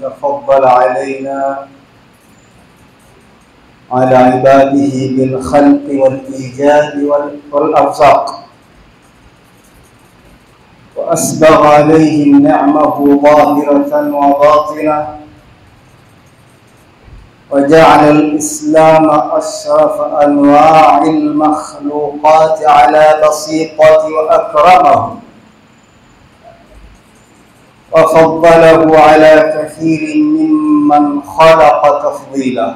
تفضل علينا على عباده بالخلق والإيجاد والأرزاق. وأسبغ عليهم نعمه ظاهرة وباطنة. وجعل الإسلام أشرف أنواع المخلوقات على بسيطة وأكرمه وفضله على كثير ممن خلق تفضيلا.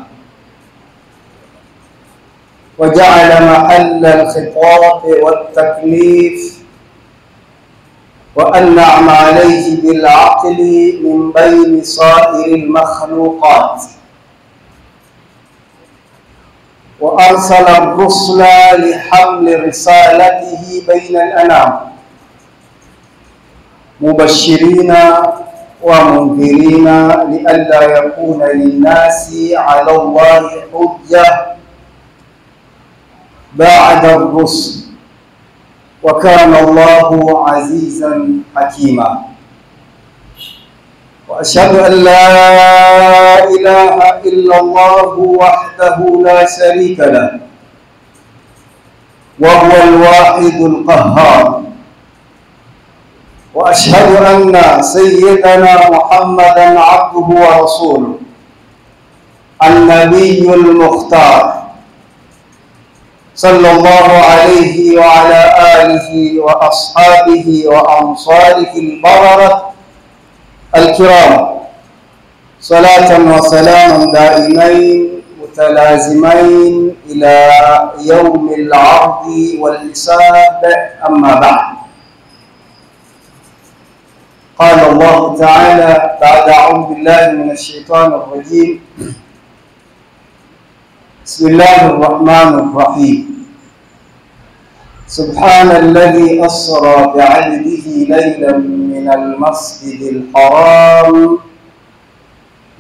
وجعل محل الخطاب والتكليف وأنعم عليه بالعقل من بين صائر المخلوقات. وأرسل الرسل لحمل رسالته بين الأنام. مبشرين ومنذرين لئلا يكون للناس على الله حجة بعد الرسل. وكان الله عزيزا حكيما. وأشهد أن لا إله إلا الله وحده لا شريك له وهو الواحد القهار. وأشهد أن سيدنا محمدا عبده ورسوله النبي المختار صلى الله عليه وعلى آله وأصحابه وأنصاره البررة الكرام. صلاة وسلاما دائمين متلازمين إلى يوم العرض والحساب. أما بعد. قال الله تعالى بعد أعوذ بالله من الشيطان الرجيم. بسم الله الرحمن الرحيم. سبحان الذي أسرى بعبده ليلا من المسجد الحرام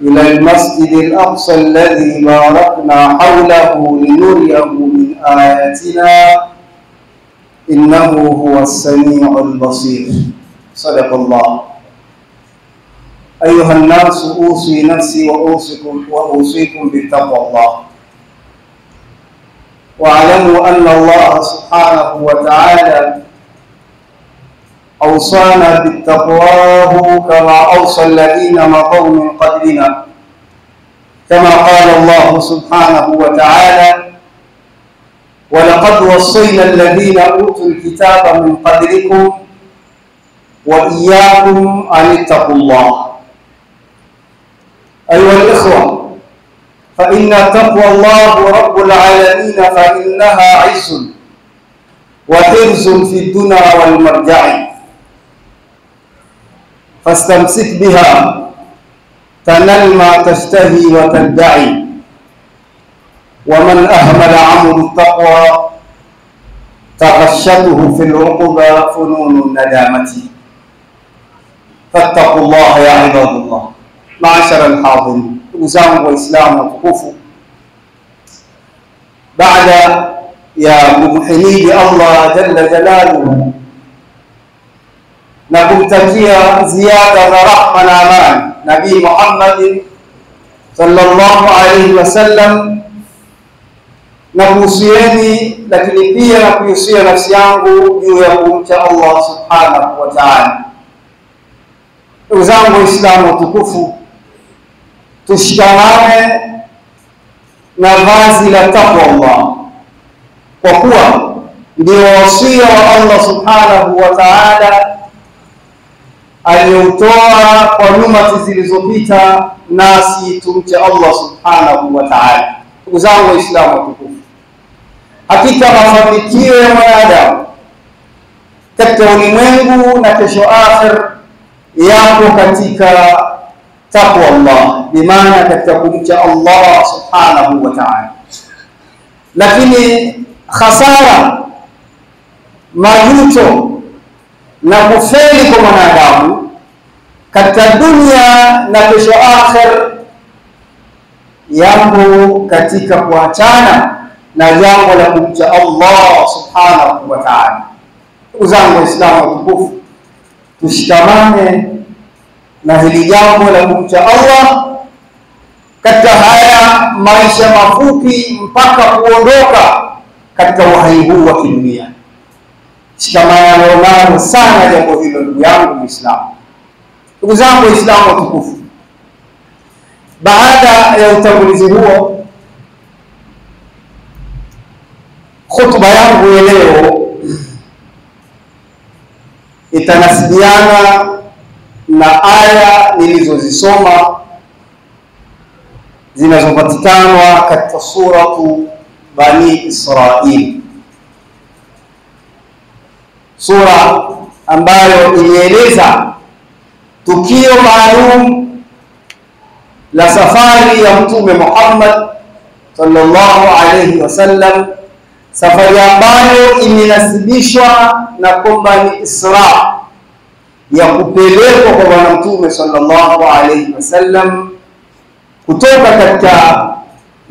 إلى المسجد الأقصى الذي باركنا حوله لنريه من آياتنا. إنه هو السميع البصير. صدق الله. أيها الناس أوصي نفسي وأوصيكم وأوصيكم بتقوى الله. واعلموا أن الله سبحانه وتعالى أوصانا بالتقواه كما أوصى الذين مضوا من قبلنا. كما قال الله سبحانه وتعالى ولقد وصينا الذين أوتوا الكتاب من قبلكم وإياكم أن اتقوا الله. أيها الإخوة فإن تقوى الله رب العالمين فإنها عز وحرز في الدنيا والمرجع. فاستمسك بها تنل ما تشتهي وتدعي. ومن أهمل عمل التقوى تغشته في العقبى فنون الندامة. فاتقوا الله يا عباد الله. معشر الحاضرين الإسلام والإسلام وتقوفوا بعد يا ممحنين الله جل جلاله نبتكي زيادة رحمة الأمان نبي محمد صلى الله عليه وسلم نبوسيني لكن بي نبوسي نفسي عنه يوم الله سبحانه وتعالى. Ndugu zangu Waislamu watukufu, tushikamane na vazi la takwa Allah, kwa kuwa ndio wasia wa Allah subhanahu wa ta'ala aliyoutoa kwa nyumati zilizopita, nasi tumche Allah subhanahu wa ta'ala. Ndugu zangu Waislamu watukufu, hakika mafanikio ya mwanadamu katika ulimwengu na kesho akhir yapo katika taqwa Allah, bimaana katika kumcha Allah subhanahu wa ta'ala. Lakini khasara, majuto na kufeli kwa mwanadamu katika dunia na kesho akhir yapo katika kuachana na jambo la kumcha Allah subhanahu wa ta'ala. Ndugu zangu Waislamu watukufu, tushikamane na hili jambo la kumcha Allah katika haya maisha mafupi mpaka kuondoka katika uhai huu wa kidunia. Shikamana nalo sana jambo hilo, ndugu yangu Muislamu. Ndugu zangu Waislamu watukufu, baada ya utangulizi huo, hotuba yangu ya leo itanasibiana na aya nilizozisoma zinazopatikana katika suratu Bani Israil, sura ambayo ilieleza tukio maalum la safari ya Mtume Muhammad sallallahu alayhi wasallam, safari ambayo imenasibishwa na kwamba ni Isra ya kupelekwa kwa Bwana Mtume sallallahu alaihi wasallam kutoka katika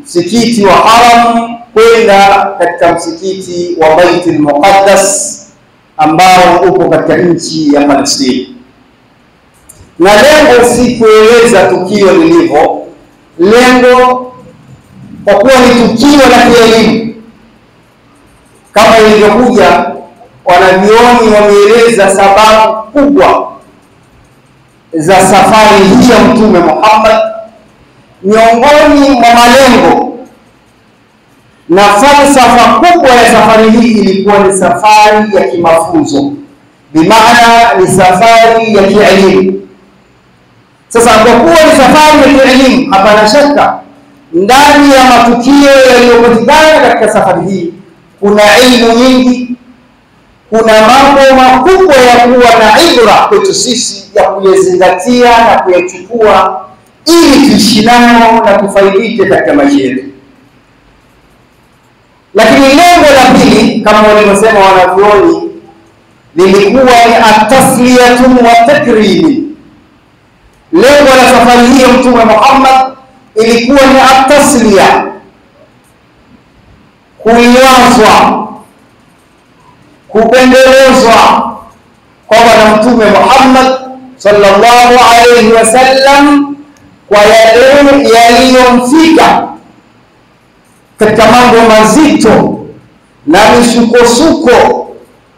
msikiti wa Haram kwenda katika msikiti wa Baitul Muqaddas ambao upo katika nchi ya Palestina. Na lengo si kueleza tukio lilivyo, lengo kwa kuwa ni tukio la kielimu kama ilivyokuja, wanavyoni wameeleza sababu kubwa za safari hii ya Mtume Muhammad. Miongoni mwa malengo na falsafa kubwa ya safari hii ilikuwa ni safari ya kimafunzo, bimaana ni safari ya kielimu. Sasa kwa kuwa ni safari ya kielimu, hapana shaka ndani ya matukio yaliyopatikana katika safari hii kuna ilmu nyingi, kuna mambo makubwa ya kuwa na ibra kwetu sisi ya kuyazingatia na kuyachukua ili tuishi nayo na tufaidike katika maisha yetu. Lakini lengo la pili kama walivyosema wanavyoni lilikuwa ni atasliyatun wa takrimi. Lengo la safari hii ya Mtume Muhammad ilikuwa ni atasliya, kuiwazwa, kupendelezwa kwa Bwana Mtume Muhammad sallallahu alayhi wasallam kwa yale yaliyomfika katika mambo mazito na misukosuko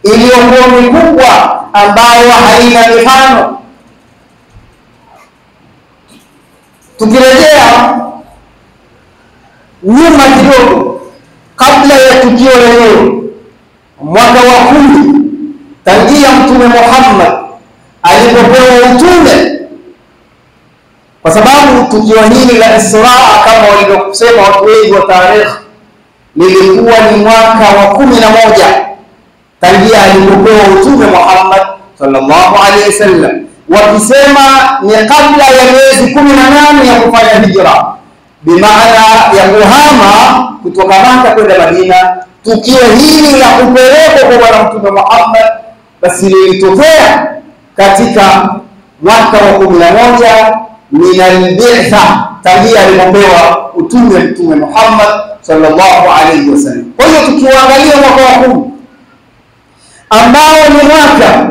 iliyokuwa mikubwa ambayo haina mifano. Tukirejea nyuma kidogo, kabla ya tukio lenyewe, mwaka wa kumi tangia Mtume Muhammad alipopewa utume kwa sababu tukio hili la Israa kama walivyosema watu wengi wa tarehe lilikuwa ni mwaka wa kumi na moja tangia alipopewa utume Muhammad sallallahu alaihi wasallam, wakisema ni kabla ya miezi kumi na nane ya kufanya hijra, bimaana ya kuhama kutoka Maka kwenda Madina. Tukio hili la kupelekwa kwa Bwana Mtume Muhammad basi lilitokea katika mwaka wa kumi na moja min albitha tangia alipopewa utume Mtume Muhammad sallallahu alaihi wasallam. Kwa hiyo tukiuangalia mwaka wa kumi ambao ni mwaka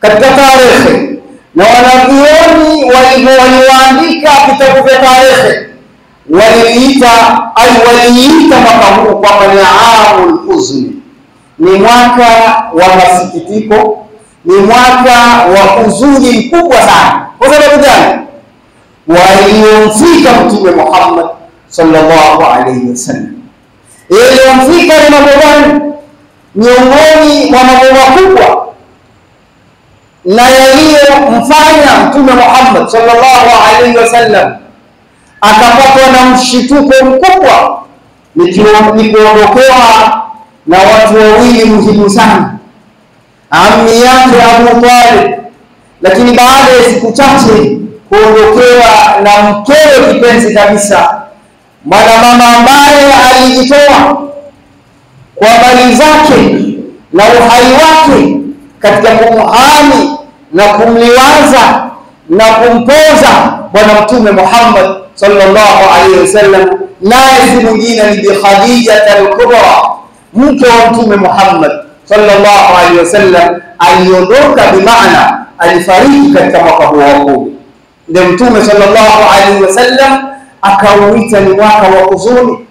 katika tarehe na wanavyuoni waliwaandika vitabu vya tarehe waliita au waliita mwaka huu kwamba ni amul huzni, ni mwaka wa masikitiko, ni mwaka wa huzuni mkubwa sana. Kwa sababu gani? waliomfika Mtume Muhammad sallallahu alaihi wasallam. Yaliyomfika ni mambo gani? Miongoni mwa mambo makubwa na yaliyomfanya Mtume Muhammad sallallahu alaihi wasallam akapatwa na mshituko mkubwa ni kuondokewa na watu wawili muhimu sana, ammi yake Abu Talib, lakini baada ya siku chache kuondokewa na mkewe kipenzi kabisa, mwanamama ambaye alijitoa kwa mali zake na uhai wake katika kumhami na kumliwaza na kumpoza Bwana Mtume Muhammad sallallahu alayhi wasallam, naye si mwingine ni Bi Khadija al-Kubra, mke wa Mtume Muhammad sallallahu alayhi wasallam. Aliondoka bimaana alifariki katika mwaka huo wa kumi ndio Mtume sallallahu alayhi wasallam akauita ni mwaka wa huzuni.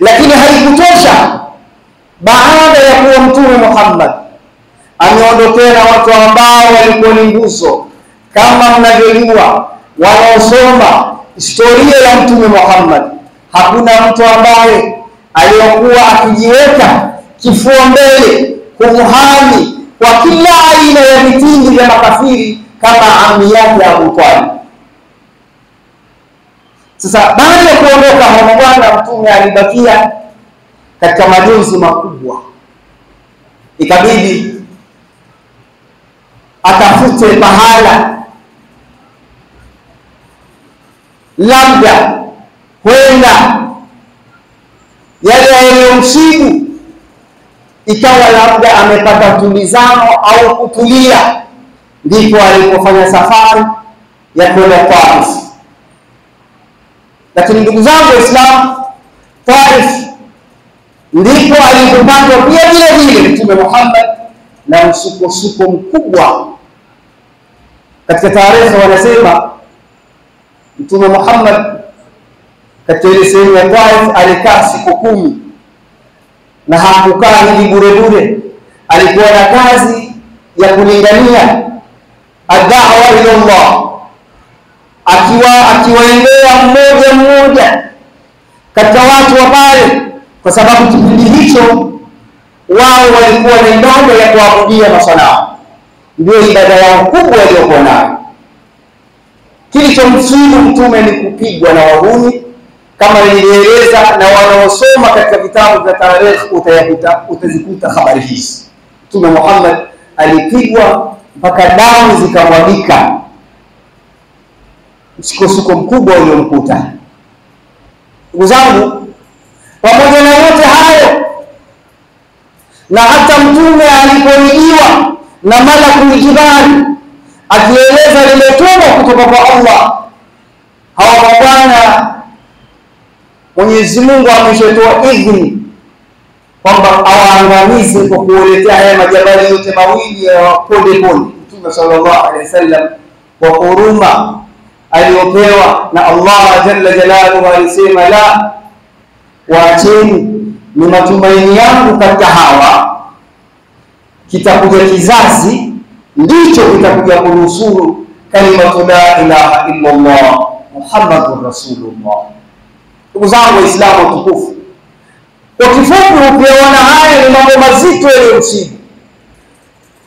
Lakini haikutosha, baada ya kuwa Mtume Muhammad ameondokea na watu ambao walikuwa ni nguzo, kama mnavyojua wanaosoma historia ya Mtume Muhammad, hakuna mtu ambaye aliyokuwa akijiweka kifua mbele kumuhami kwa kila aina ya vitingi vya makafiri kama ami yake Abu Talib. Sasa baada ya kuondoka hapo, bwana mtume alibakia katika majonzi makubwa, ikabidi atafute pahala labda kwenda yale yaliyomsibu ikawa labda amepata tulizano au kutulia, ndipo alipofanya safari ya kwenda Taif. Lakini ndugu zangu Waislamu, Taif ndipo alipopandwa pia vile vile Mtume Muhammad na msukosuko mkubwa. Katika taarifa wanasema Mtume Muhammad katika ile sehemu ya Taif alikaa siku kumi. Na hakukaa hivi bure bure, alikuwa na kazi ya kulingania ad-da'wa ila Allah, akiwa akiwaendea mmoja mmoja katika watu wa pale, kwa sababu kipindi hicho wao walikuwa na ibada ya kuabudia masanamu, ndio ibada yao kubwa iliyokuwa nayo. Kilichomsibu mtume ni kupigwa na wahuni kama nilivyoeleza, na wanaosoma katika vitabu vya tarehe utayakuta utazikuta habari hizi. Mtume Muhammad alipigwa mpaka damu zikamwagika, msukosuko mkubwa uliomkuta. Ndugu zangu, pamoja na yote hayo, na hata mtume alipoijiwa na malakul jibali akieleza limetumwa kutoka kwa Allah, hawa mabwana Mwenyezi Mungu ameshatoa idhini kwamba awaangamize kwa kuwaletea haya majabali yote mawili ya ponde ponde. Mtume sallallahu alaihi wasallam kwa huruma aliyopewa na Allah jalla jalaluhu alisema, la, waacheni, ni matumaini yangu katika hawa kitakuja kizazi ndicho kitakuja kunusuru kalimatu la ilaha illa Allah Muhammadur Rasulullah. Ndugu zangu Waislamu tukufu, kwa kifupi, ukiona haya ni mambo mazito yaliyomsibu,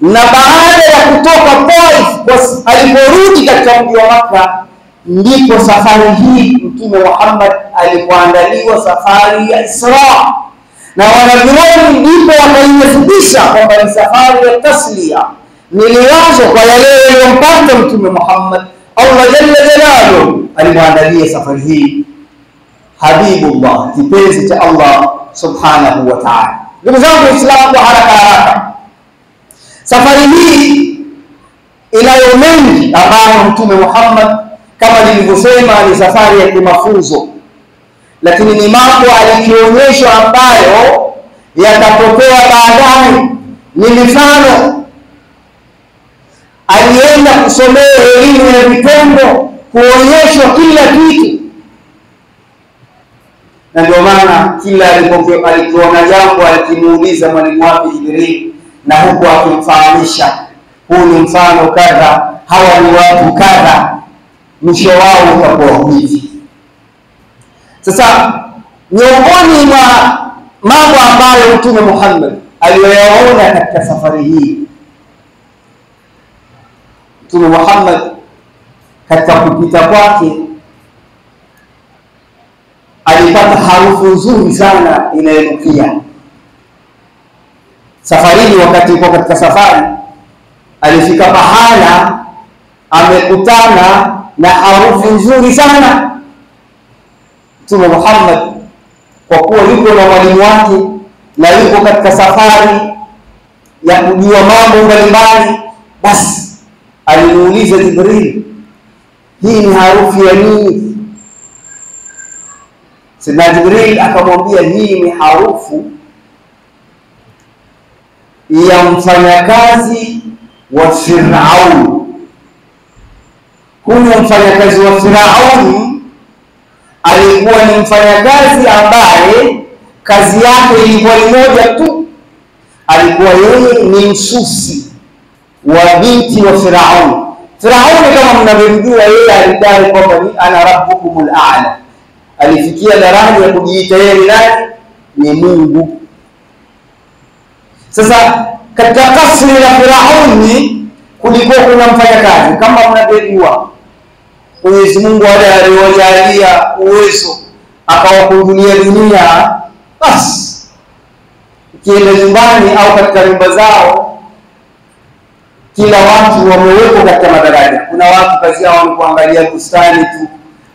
na baada ya kutoka Taif aliporudi katika mji wa Makka, ndipo safari hii Mtume Muhammad alipoandaliwa safari ya Isra, na wanavyuoni ndipo wakainathibitisha kwamba ni safari ya taslia, ni liwazo kwa yale yaliyompata Mtume Muhammad. Allah jalla jalaluhu alimwandalia safari hii Habibullah, kipenzi cha Allah subhanahu wa ta'ala. Ndugu zangu Waislamu, kwa haraka haraka, safari hii inayo mengi ambayo Mtume Muhammad kama nilivyosema, ni safari ya kimafunzo, lakini ni mambo alikionyeshwa ambayo yatatokea baadaye, ni mifano. Alienda kusomea elimu ya vitendo, kuonyeshwa kila kitu. Na ndio maana kila alikiona jambo alikimuuliza mwalimu wake Jibril, na huku akimfahamisha. Huu ni mfano kadha, hawa ni watu kadha, mwisho wao utakuwa hivi. Sasa miongoni mwa mambo ambayo Mtume Muhammad aliyoyaona katika safari hii, Mtume Muhammad katika kupita kwake alipata harufu nzuri sana inayonukia. Safarini, wakati yuko katika safari, alifika pahala amekutana na harufu nzuri sana. Mtume Muhammad kwa kuwa yuko na mwalimu wake na yuko katika safari ya kujua mambo mbalimbali, basi alimuuliza Jibril, hii ni harufu ya nini? Sidna Jibril akamwambia hii ni harufu ya mfanyakazi wa Firaun. huyu mfanyakazi wa Firaun alikuwa ni mfanyakazi ambaye kazi yake ilikuwa ni moja tu, alikuwa yeye ni msusi wa binti wa Firauni. Firauni kama mnavyojua, yeye alidai kwamba ni ana rabbukumul a'la, alifikia daraja ya kujiita yeye ni nani? Ni Mungu. Sasa katika kasri la Firauni kulikuwa kuna mfanyakazi kama mnavyojua Mwenyezi Mungu wale aliojalia uwezo akawakundulia dunia, basi ukienda nyumbani au katika nyumba zao, kila watu wamewekwa katika madaraja. Kuna watu kazi yao ni kuangalia bustani tu,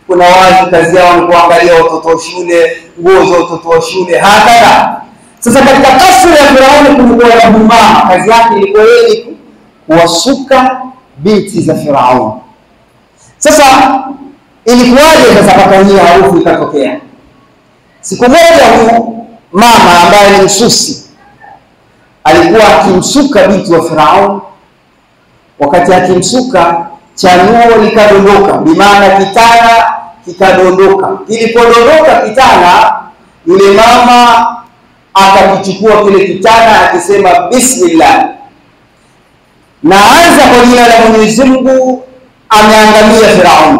kuna watu kazi yao ni kuangalia watoto wa shule, nguo za watoto wa shule, hakadha. Sasa katika kasri ya Firauni kulikuwa na mama, kazi yake ilikuwa yeye kuwasuka binti za Firauni. Sasa ilikuwaje sasa mpaka hii harufu ikatokea? Siku moja mama ambaye ni msusi alikuwa akimsuka binti wa Firauni. Wakati akimsuka, chanuo likadondoka, bimaana kitana kikadondoka. Kilipodondoka kitana, yule mama akakichukua kile kitana akisema bismillah, naanza kwa jina la Mwenyezi Mungu ameangamia Firauni.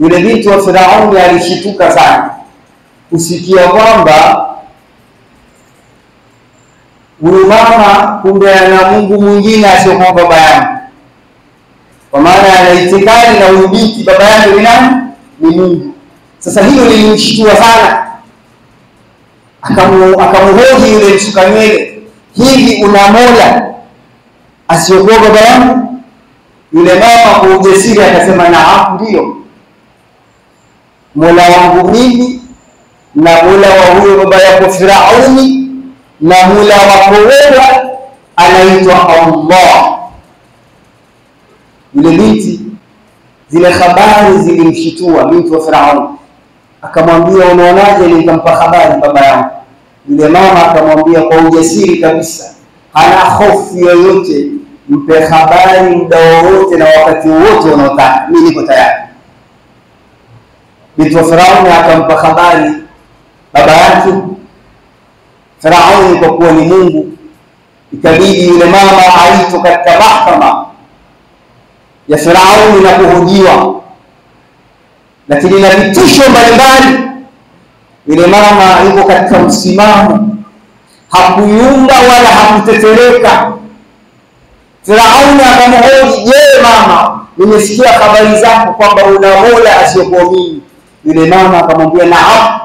Yule binti wa Firauni alishituka sana kusikia kwamba huyu mama kumbe ana Mungu mwingine asiyokuwa baba yangu, kwa maana ana itikadi na huyu binti baba yake ni nani? Ni Mungu. Sasa hilo lilimshtua sana, akamhoji yule msuka nywele, hivi una mola asiyokuwa baba yangu? Yule mama kwa ujasiri akasema, naam, ndio mola wangu mimi na mola wa huyo baba yako Firauni na mula wako wewe anaitwa Allah. Yule binti, zile habari zilimshitua binti wa Firauni, akamwambia unaonaje? Nikampa habari baba yangu. Yule mama akamwambia kwa ujasiri kabisa, hana hofu yoyote mpe habari muda wowote na wakati wowote unaotaka, mimi niko tayari. Binti wa Firauni akampa habari baba yake. Firauni kwa kuwa ni Mungu, ikabidi yule mama aitwe katika mahakama ya Firauni na kuhojiwa, lakini na vitisho mbalimbali. Yule mama yuko katika msimamo, hakuyumba wala hakutetereka. Firauni akamhoji, je, mama, nimesikia habari zako kwamba una mola asiyokuamini. Yule mama akamwambia, naam,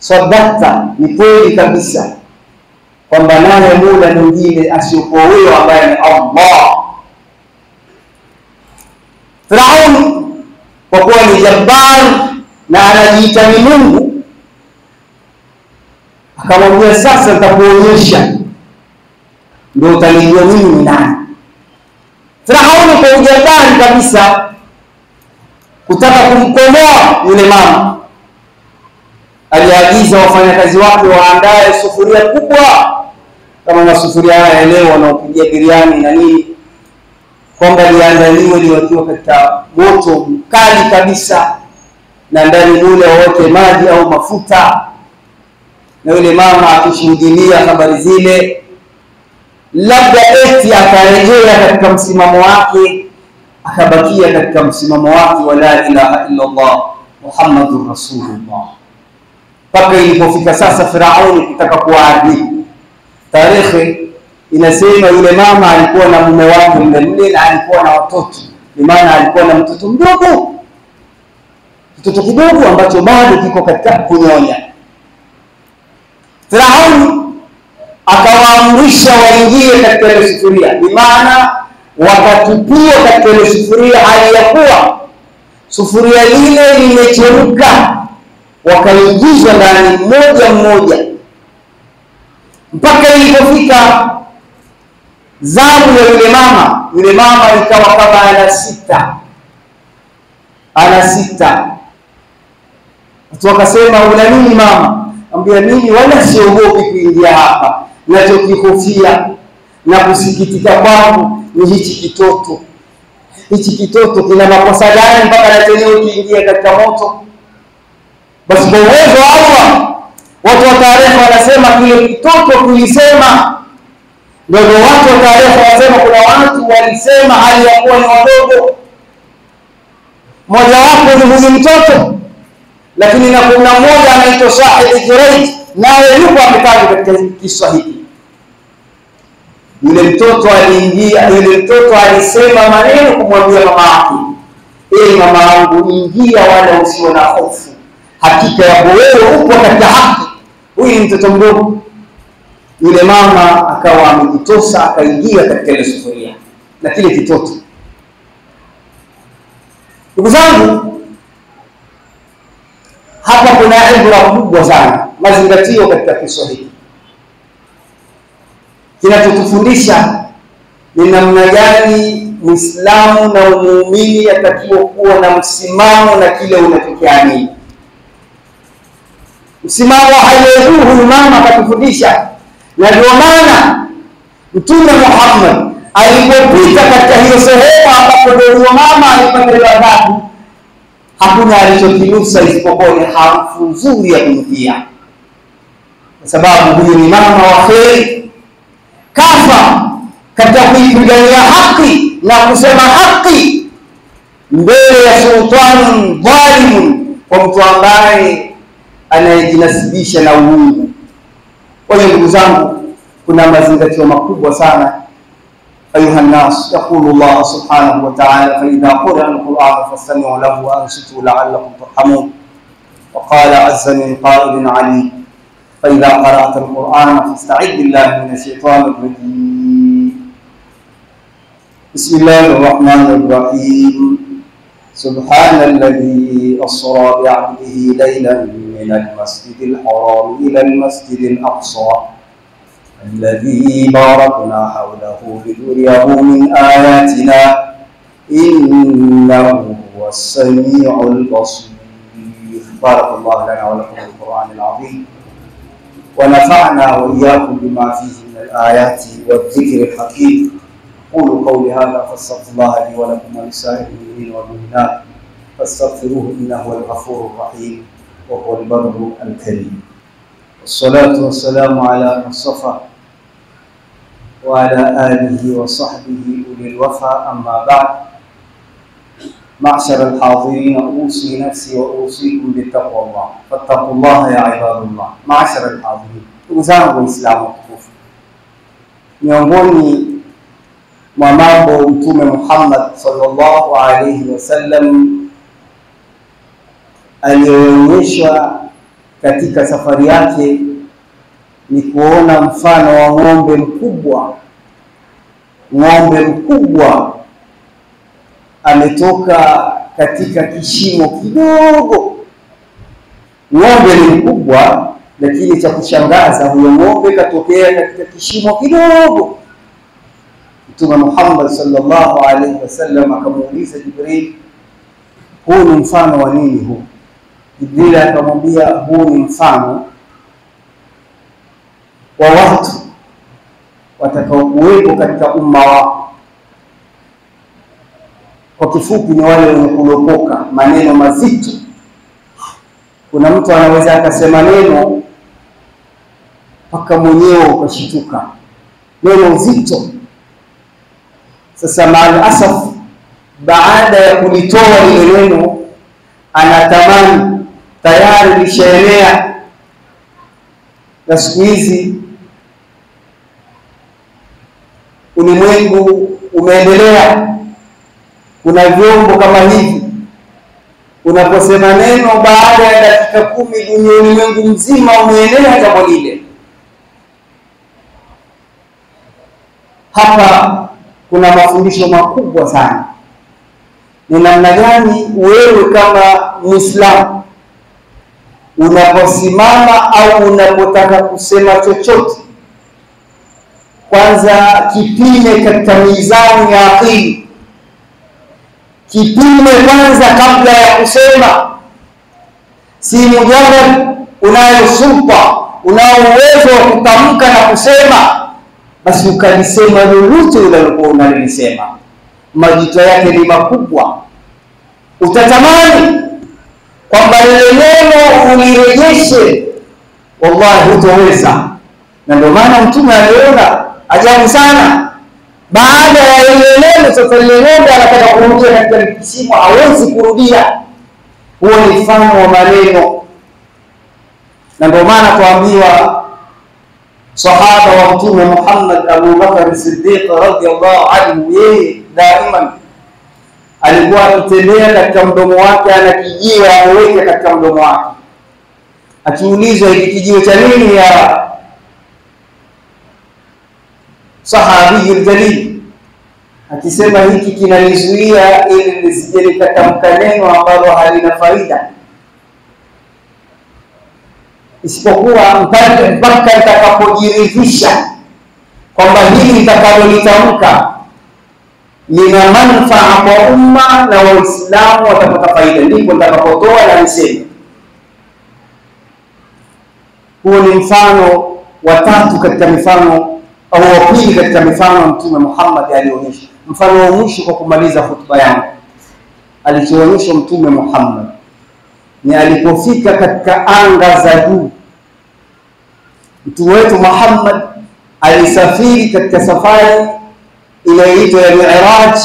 sadakta, ni kweli kabisa kwamba naye mola mwingine asiyokuwa huyo ambaye ni Allah. Firauni kwa kuwa ni jabbar na anajiita ni Mungu, akamwambia sasa, nitakuonyesha ndio utanijua mimi ni nani. Firauni kwa ujabari kabisa kutaka kumkomoa yule mama, aliagiza wafanyakazi wake waandae sufuria kubwa. Kama masufuria haya leo wanaopigia biriani na nini, kwamba liandaliwe liwakiwa katika moto mkali kabisa, na ndani mule waweke maji au mafuta, na yule mama akishuhudilia habari zile. Labda eti akarejea katika msimamo wake, akabakia katika msimamo wake wa la ilaha illa Allah Muhammadur Rasulullah, mpaka ilipofika sasa Firauni kutaka kuwaadhibu. Tarehe inasema yule mama alikuwa na mume wake mle mle na alikuwa na watoto, ni maana alikuwa na mtoto mdogo, kitoto kidogo ambacho bado kiko katika kunyonya. Firauni akawaamrisha waingie katika ile sufuria, ni maana wakatupia katika ile sufuria, hali ya kuwa. Sufuria lile limechemka, wakaingizwa ndani mmoja mmoja, mpaka ilipofika zamu ya yule mama. Yule mama ikawa kama ana sita, ana sita. Watu wakasema, una nini mama? Ambia mimi wala siogopi kuingia hapa nachokihofia na kusikitika kwangu ni hichi kitoto. hichi kitoto kina makosa gani mpaka na kiingia katika moto? Basi kwa uwezo wa Allah, watu wa taarifa wanasema kile kitoto kulisema. Ndio watu wa taarifa wanasema kuna watu walisema hali ya kuwa ni wadogo, mojawapo ni huyu mtoto, lakini na kuna mmoja anaitwa Shahid Juraij, naye yuko ametajwa katika kisa hiki. Yule mtoto aliingia, yule mtoto alisema maneno kumwambia mama yake, ee mama yangu, ingia wala usio na hofu, hakika yako wewe upo katika haki. Huyu ni mtoto mdogo. Yule mama akawa amejitosa, akaingia katika ile sufuria na kile kitoto. Ndugu zangu, hapa kuna ibra kubwa sana, mazingatio katika Kiswahili kinachotufundisha ni namna gani Muislamu na umuumini atakiwa kuwa na msimamo na kile unachokiamini. Msimamo wa hali ya huyu mama akatufundisha, na ndio maana Mtume Muhammad alipopita katika hiyo sehemu ambapo ndio huyo mama alipata adhabu, hakuna alichokinusa isipokuwa ni harufu nzuri ya kunukia, kwa sababu huyu ni mama wa kheri. Kafa katika kuipigania haki na kusema haki mbele ya sultani dhalimu, kwa mtu ambaye anayejinasibisha na uungu. Kwa hiyo ndugu zangu, kuna mazingatio makubwa sana. Ayuha nnas, yaqulu Allah subhanahu wa ta'ala, fa idha quri'a al-Qur'an fastami'u lahu wa ansitu la'allakum turhamun. Qala azza min qa'ilin 'alim فإذا قرأت القرآن فاستعذ بالله من الشيطان الرجيم بسم الله الرحمن الرحيم سبحان الذي أسرى بعبده ليلا من المسجد الحرام إلى المسجد الأقصى. الذي باركنا حوله لنريه من آياتنا. إنه هو السميع البصير. بارك الله لنا ولكم القرآن العظيم. ونفعنا وإياكم بما فيه من الآيات والذكر الحكيم. قولوا قولي هذا فاستغفر الله لي ولكم ولسائر المؤمنين والمؤمنات. فاستغفروه إنه هو الغفور الرحيم. وهو البر الكريم. والصلاة والسلام على المصطفى وعلى آله وصحبه أولي الوفا أما بعد. معشر الحاضرين أوصي نفسي وأوصيكم بتقوى الله. فاتقوا الله يا عباد الله. معشر الحاضرين zangu Waislamu watukufu, miongoni mwa mambo Mtume Muhammad sallallahu alaihi wasallam aliyoonyeshwa katika safari yake ni kuona mfano wa ng'ombe mkubwa, ng'ombe mkubwa ametoka katika kishimo kidogo. Ng'ombe ni mkubwa, lakini cha kushangaza, huyo ng'ombe katokea katika kishimo kidogo. Mtume Muhammad sallallahu alaihi wasallam akamuuliza Jibril, huu ni mfano wa nini huu? Jibril akamwambia, huu ni mfano wa watu watakaokuwepo katika umma wako kwa kifupi ni wale wenye kulopoka maneno mazito. Kuna mtu anaweza akasema neno mpaka mwenyewe ukashituka, neno zito. Sasa maal asaf, baada ya kulitoa lile neno, anatamani tayari lishaenea, na siku hizi ulimwengu umeendelea. Kuna vyombo kama hivi, unaposema neno baada ya dakika kumi dunia ulimwengu mzima umeenea jambo lile. Hapa kuna mafundisho makubwa sana, ni namna gani wewe kama Muislamu unaposimama au unapotaka kusema chochote, kwanza kipime katika mizani ya akili kipime kwanza kabla ya kusema. Si mujarrad unayo sulta, unao uwezo wa kutamka na kusema, basi ukalisema lolote unalokuwa unalisema. majito yake ni makubwa, utatamani kwamba lile neno ulirejeshe, wallahi hutoweza. Na ndio maana Mtume aliona ajabu sana, baada ya ile neno sasa, lile neno anataka kurudia katika kisimo, hawezi kurudia. Huo ni mfano wa maneno, na ndio maana tuambiwa sahaba wa Mtume Muhammad Abu Bakar Siddiq radhiyallahu anhu, yeye daiman alikuwa akitembea katika mdomo wake, ana kijiwe ameweka katika mdomo wake, akiulizwa hiki kijiwe cha nini ya sahabiyul jalil, akisema hiki kinanizuia ili nisije nikatamka neno ambalo halina faida. Isipokuwa mpaka nitakapojiridhisha kwamba hili nitakalolitamka lina manufaa kwa umma na Waislamu watapata faida, ndipo nitakapotoa na niseme. Huo ni mfano wa tatu katika mifano au wa pili katika mifano Mtume Muhammad alionyesha. Mfano wa mwisho kwa kumaliza hotuba yangu, alichoonyesha Mtume Muhammad ni alipofika katika anga za juu. Mtume wetu Muhammad alisafiri katika safari inayoitwa ya Mi'raj,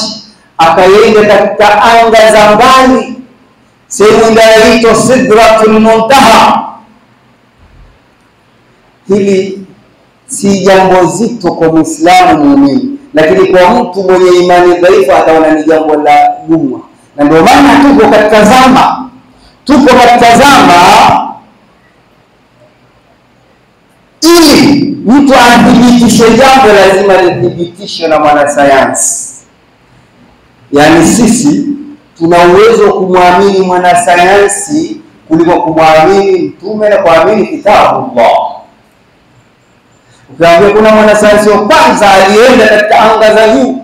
akaenda katika anga za mbali, sehemu inayoitwa Sidratul Muntaha. Hili si jambo zito kwa Muislamu muumini, lakini kwa mtu mwenye imani dhaifu ataona ni jambo la gumwa, na ndio maana tuko katika zama tuko katika zama ili mtu athibitishe jambo lazima lithibitishwe na mwanasayansi. Yaani sisi tuna uwezo wa kumwamini mwanasayansi kuliko kumwamini mtume na kuamini kitabu kitabullah. Ukiambia kuna mwanasayansi wa kwanza alienda katika anga za juu,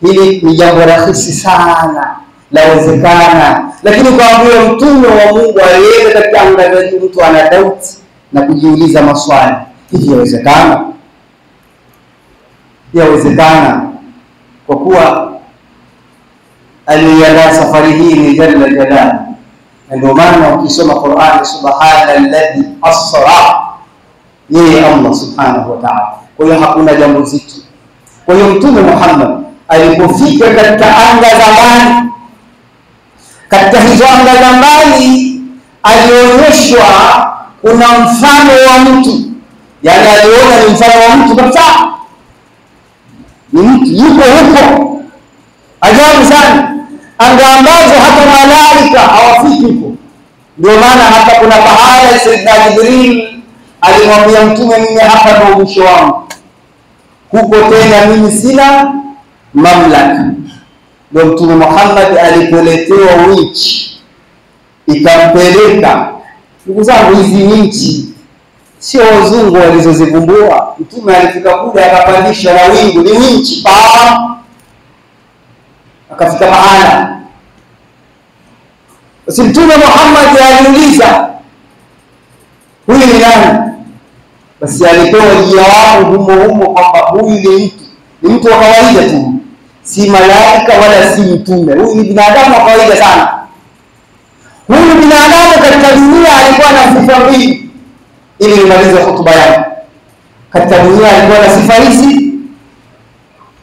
hili ni jambo rahisi sana lawezekana lakini ukaambia mtume wa Mungu alienda katika anga za juu, mtu ana doubt na kujiuliza maswali, hivi yawezekana? Yawezekana kwa kuwa aliandaa safari hii ni jalla jalali, na ndio maana ukisoma Qur'ani, subhana alladhi asra, yeye Allah subhanahu wa ta'ala. Kwa hiyo hakuna jambo zito. Kwa hiyo mtume Muhammad alipofika katika anga za mbali katika hizo anga za mbali alionyeshwa kuna mfano wa mtu, yaani aliona ni mfano wa mtu kabisa, ni mtu yuko huko. Ajabu sana, anga ambazo hata malaika hawafiki huko. Ndio maana hata kuna pahala Sayyidina Jibril alimwambia Mtume, mimi hapa ndio mwisho wangu, huko tena mimi sina mamlaka ndio Mtume Muhammad alipoletewa winchi ikampeleka. Ndugu zangu, hizi winchi sio wazungu walizozivumbua. Mtume alifika kule akapandisha na wingu, ni winchi paa, akafika mahala. Basi Mtume Muhammad aliuliza huyu ni nani? Basi alipewa jawabu humo humo kwamba huyu ni mtu, ni mtu wa kawaida tu si malaika wala si mtume. Huyu ni binadamu wa kawaida sana. Huyu binadamu katika dunia alikuwa na sifa mbili, ili nimalize hotuba yangu. Katika dunia alikuwa na sifa hizi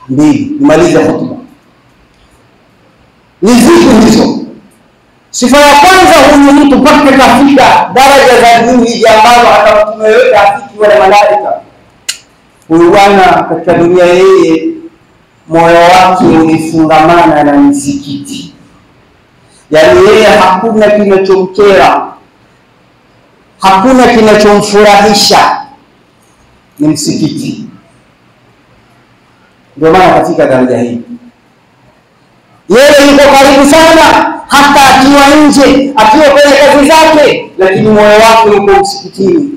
mbili, nimalize hotuba. Ni zipi hizo? Sifa ya kwanza, huyu mtu mpaka kafika daraja za juu hizi ambazo hata mtume yoyote afiki wale malaika. Huyu bwana katika dunia yeye moyo wake ulifungamana na misikiti, yaani yeye hakuna kinachomkera, hakuna kinachomfurahisha, ni msikiti. Ndio maana katika daraja hii yeye yuko karibu sana, hata akiwa nje, akiwa kwenye kazi zake, lakini moyo wake uko msikitini.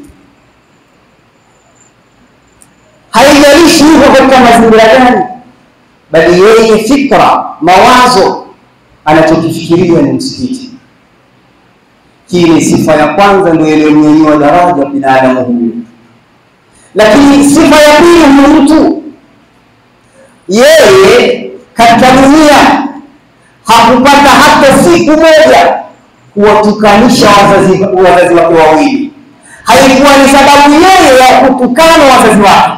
Haijalishi yuko katika mazingira gani bali yeye fikra, mawazo anachokifikiria ni msikiti. Hii sifa ya kwanza, ndio iliyomnyanyua daraja binadamu huyu. Lakini sifa ya pili, huyu mtu yeye katika dunia hakupata hata siku moja kuwatukanisha wazazi wazazi wake wawili. Haikuwa ni sababu yeye ya kutukana wazazi wake.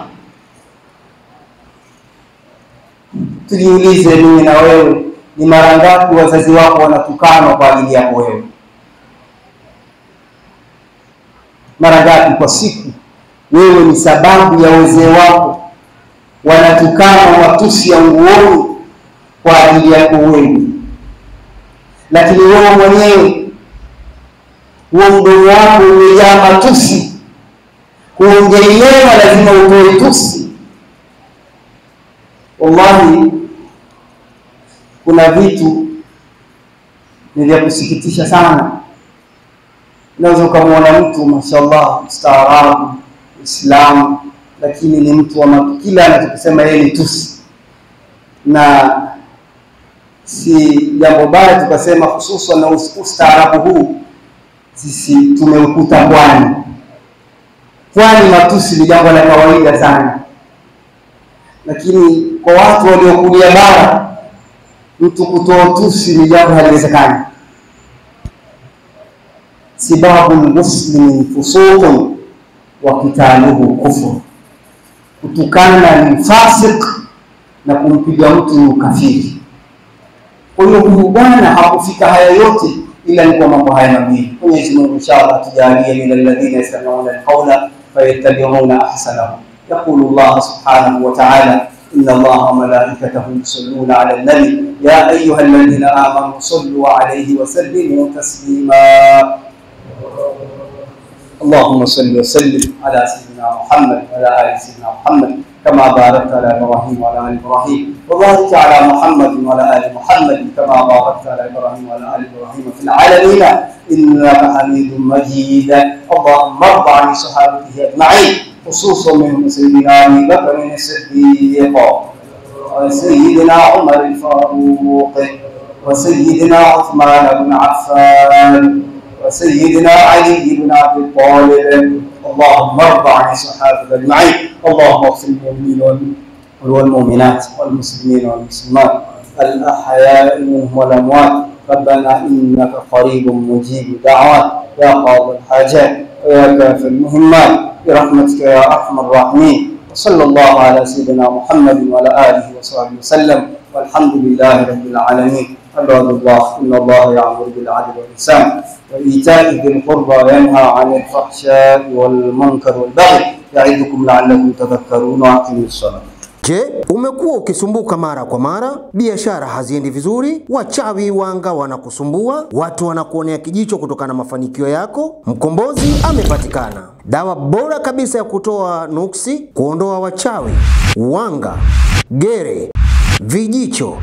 Tujiulize, mimi na wewe, ni mara ngapi wazazi wako wanatukanwa kwa ajili yako wewe? Mara ngapi kwa siku wewe ni sababu ya wazee wako wanatukana matusi ya nguoni kwa ajili yako wewe, lakini wewe mwenyewe huo mdomo wako umejaa matusi, neno lazima utoe tusi. Wallahi, kuna vitu ni vya kusikitisha sana. Unaweza ukamwona mtu mashallah, mstaarabu, Islamu, lakini ni mtu wa kila anachokisema yeye ni tusi, na si jambo baya tukasema, hususan na ustaarabu huu sisi tumeukuta pwani. Pwani matusi ni jambo la kawaida sana, lakini kwa watu waliokulia bara, mtu kutoa tusi ni jambo haliwezekani. Sibabu lmuslimi fusuqun wa kitaluhu kufur, kutukana ni fasik na kumpiga mtu ni ukafiri. Kwa hiyo huyu bwana hakufika haya yote ila ni kwa mambo haya mawili. Mwenyezi Mungu inshallah tujalie min alladhina yastami'una alqawla fayattabi'una ahsanahu. Yaqulu Allah subhanahu wa ta'ala inna Allaha wa malaikatahu yusalluna 'ala an-nabi ya ayyuhalladhina amanu sallu 'alayhi wa sallimu taslima. اللهم صل وسلم على سيدنا محمد وعلى آل سيدنا محمد كما باركت على إبراهيم وعلى آل إبراهيم وبارك على محمد وعلى آل محمد كما باركت على إبراهيم وعلى آل إبراهيم في العالمين إنك حميد مجيد. اللهم ارض عن صحابته أجمعين خصوصا منهم سيدنا أبي بكر الصديق وسيدنا عمر الفاروق وسيدنا عثمان بن عفان. وسيدنا علي بن أبي طالب. اللهم ارض عن الصحابة أجمعين. اللهم اغفر للمؤمنين والمؤمنات والمسلمين والمسلمات الأحياء منهم والأموات. ربنا إنك قريب مجيب الدعوات. يا قاضي الحاجات ويا كافي المهمات برحمتك يا أرحم الراحمين. وصلى الله على سيدنا محمد وعلى آله وصحبه وسلم. والحمد لله رب العالمين عباد الله ان الله يامر بالعدل والاحسان وإيتاء ذي القربى وينهى عن الفحشاء والمنكر والبغي يعظكم لعلكم تذكرون وأقيموا الصلاة Je, umekuwa ukisumbuka mara kwa mara, biashara haziendi vizuri, wachawi wanga wanakusumbua, watu wanakuonea kijicho kutokana na mafanikio yako? Mkombozi amepatikana, dawa bora kabisa ya kutoa nuksi, kuondoa wachawi, wanga, gere, vijicho,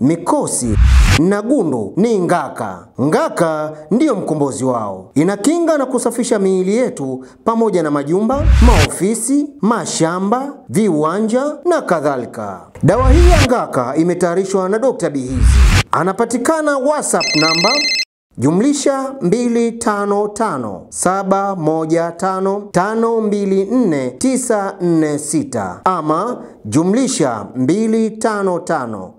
mikosi na gundu ni Ngaka. Ngaka ndiyo mkombozi wao, inakinga na kusafisha miili yetu pamoja na majumba, maofisi, mashamba, viwanja na kadhalika. Dawa hii ya Ngaka imetayarishwa na Dr. Bihizi, anapatikana WhatsApp namba jumlisha 2551552496 ama jumlisha 255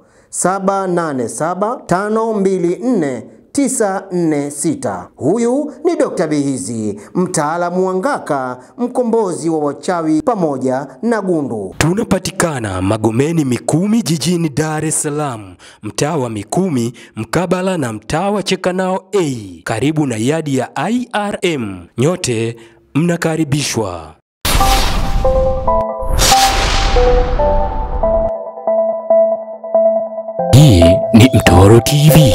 787524946. Huyu ni Dr. Bihizi, mtaalamu wa ngaka, mkombozi wa wachawi pamoja na gundu. Tunapatikana Magomeni Mikumi jijini Dar es Salaam, mtaa wa Mikumi mkabala na mtaa wa Chekanao A, karibu na yadi ya IRM. Nyote mnakaribishwa. Hii ni Mtoro TV.